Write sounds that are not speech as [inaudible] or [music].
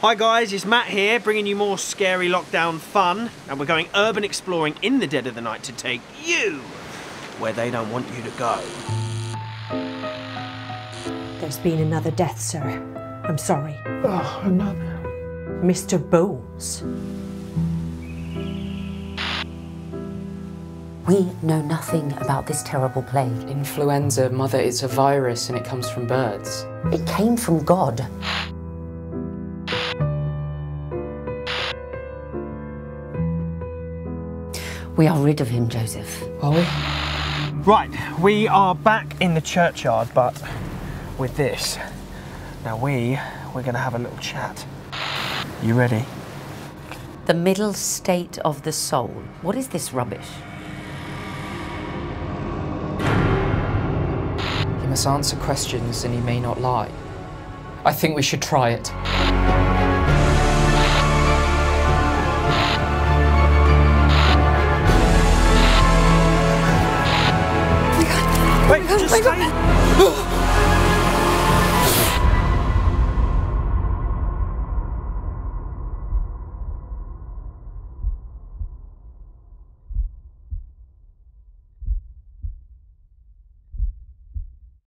Hi guys, it's Matt here, bringing you more scary lockdown fun, and we're going urban exploring in the dead of the night to take you where they don't want you to go. There's been another death, sir. I'm sorry. Oh, another. Mr. Bowles. We know nothing about this terrible plague. Influenza, mother, it's a virus and it comes from birds. It came from God. We are rid of him, Joseph. Are we? Right, we are back in the churchyard, but with this. Now we, we're gonna have a little chat. You ready? The middle state of the soul. What is this rubbish? He must answer questions and he may not lie. I think we should try it. Wait, just stay. [gasps] Oh,